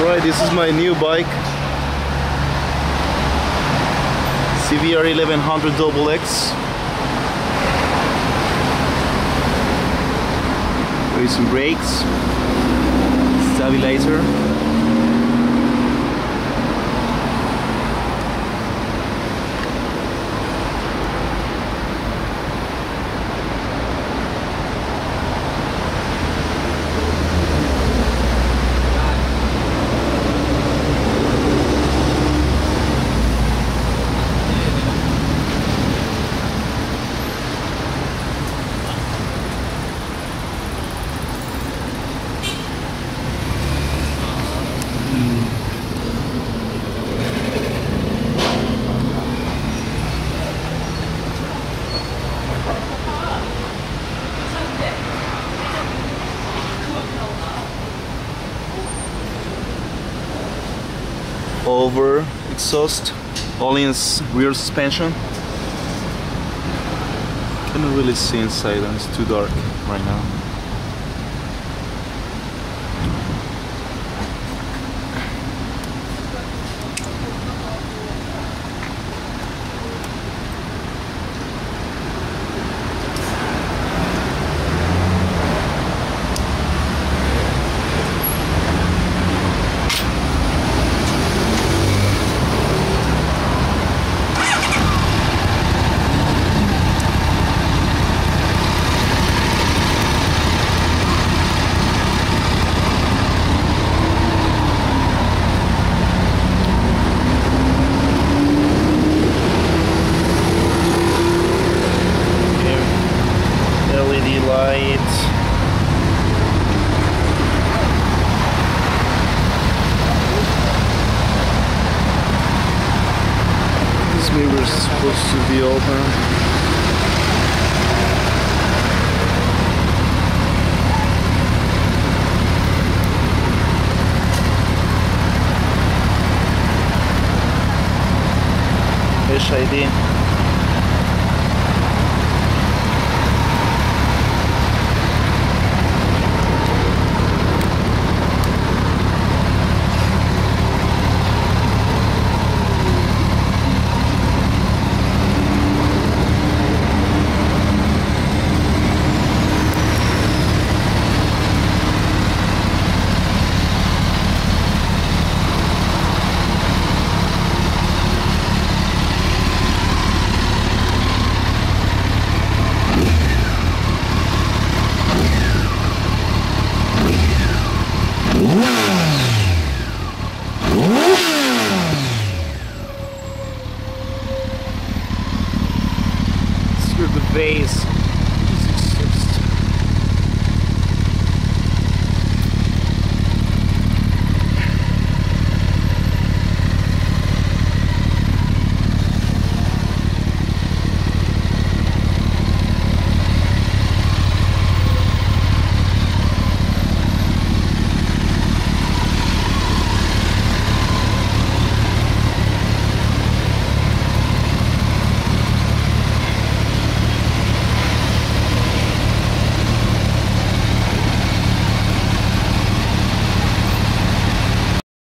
Right, this is my new bike. CBR 1100 double X. With some brakes, stabilizer. Over exhaust, all in rear suspension. Cannot really see inside and it's too dark right now. Lights. This mirror is supposed to be open. Fish base